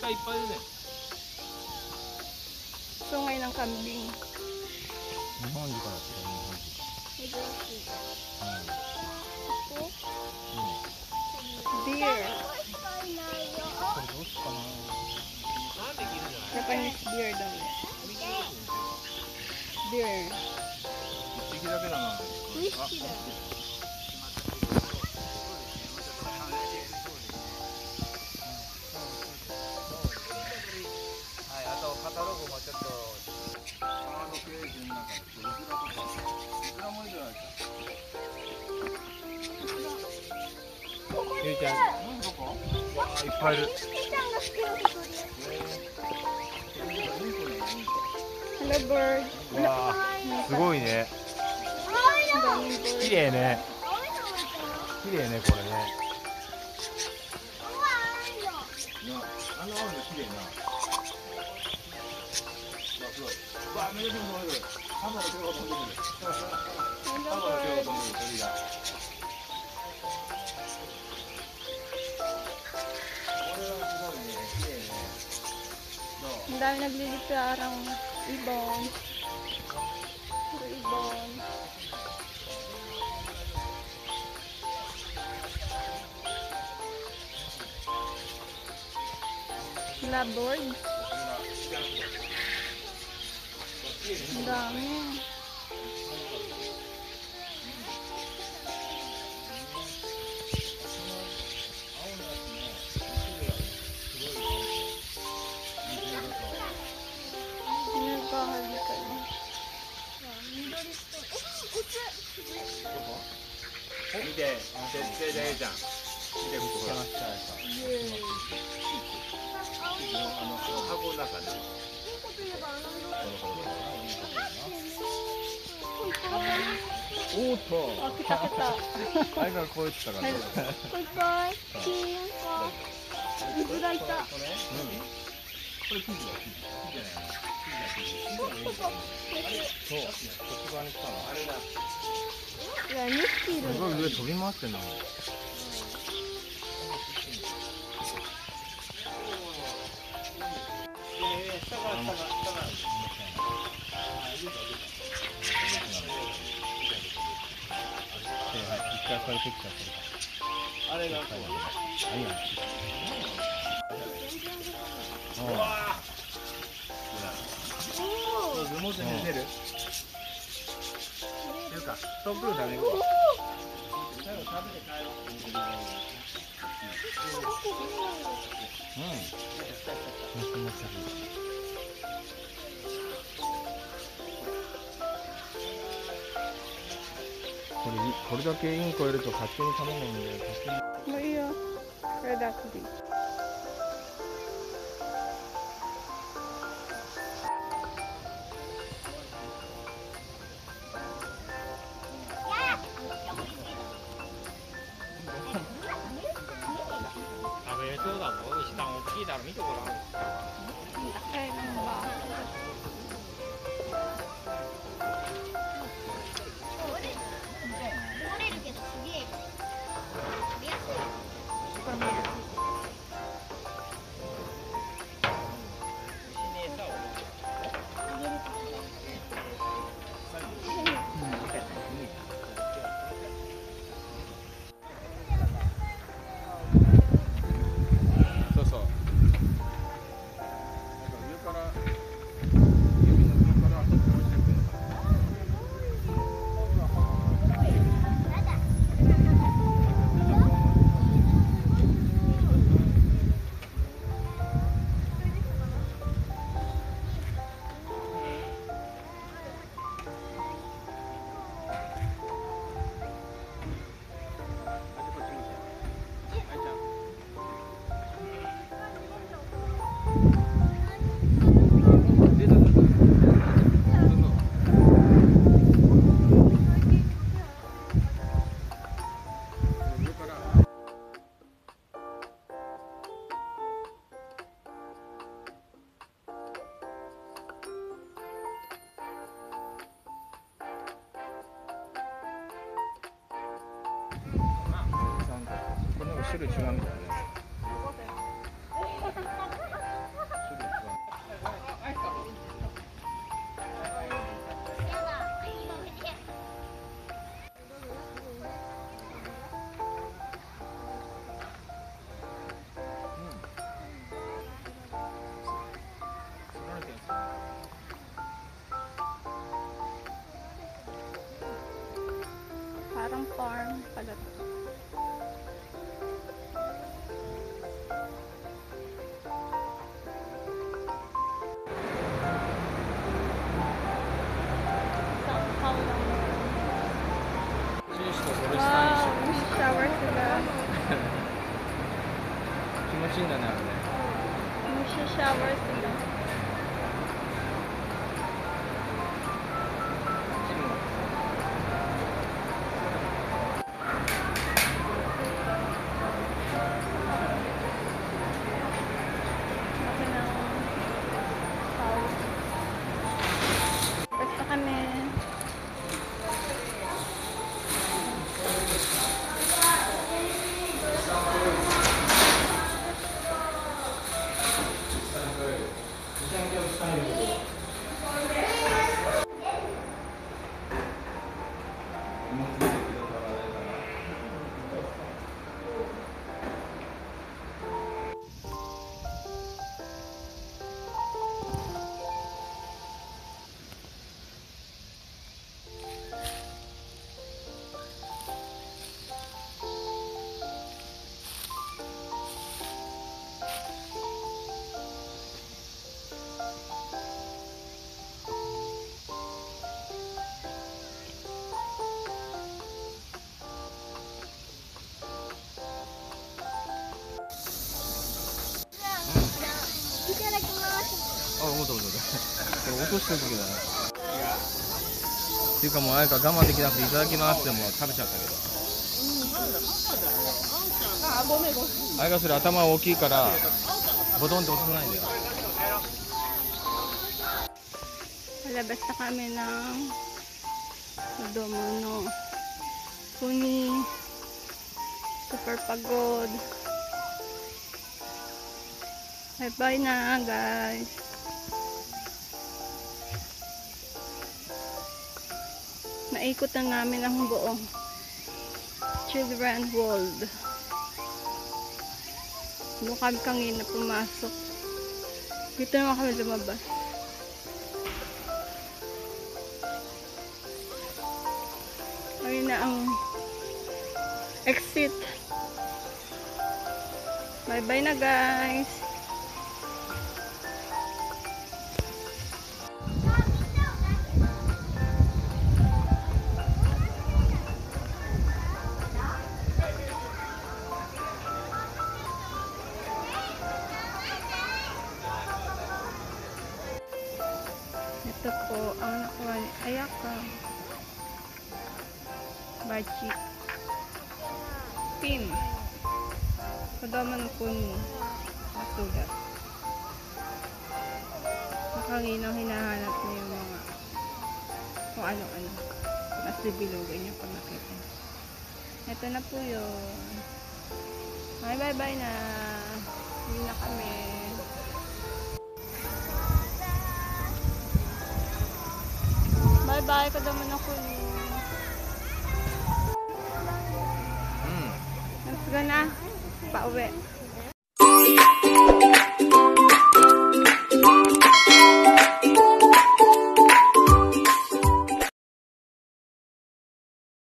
たのか鹿いっぱいいるね Sungay ng kambing. 日本人からって日本人。Ito. うん、うん、ゆうちゃんうんどこわあいっぱいいるすごいね.綺麗ね綺麗ねこれねなあの青いの綺麗なわすごいわめでても飛んでくるが飛んでが.飛んでくる鳥が dami naglilitarang ibon. Puro ibon. Lovebird. Ang dami. 見て設定でじゃん見てここがあの箱の中ねおーっと Oh, kita-kita. あれがこう言ってた。からね Bye-bye. Cinco. Uzu がいた。これ生地だ生地じゃないそうこっち側に来たのあれだいや、2匹いるすごい上飛び回ってんなあれが。あいいやうわもう全然出るっていうかストップルだね最後食べて帰ろううんこれこれだけインコいると勝手に卵産んで勝手に Mo iyo. Red Aquity. Ờ, 種類違うみたいね。あ、思った思った。これ落としてる時だな。っていうかもうあれか我慢できなくていただきますってもう食べちゃったけど。あれがそれ頭大きいからボトンって落とさないんだよ。Malabas na kami ng Domono. Kuni. Super pagod. Bye bye na guys. Naikot na namin ang buong Children World. Doon kami kanina pumasok. Dito naman kami lumabas. Ayun na ang exit. Bye-bye na guys. Ito po ang nakuha ni Ayaka. Bachi. Pin. Kadaman po mo. Masulat. Makanginang hinahanap niya yung mga kung ano-ano. Mas bibilugan niya pag nakita. Ito na po yun. Bye bye bye na. Hindi na kami. Bye bye. Kadaman ako niyo. うん。Let's go na. Pauwi.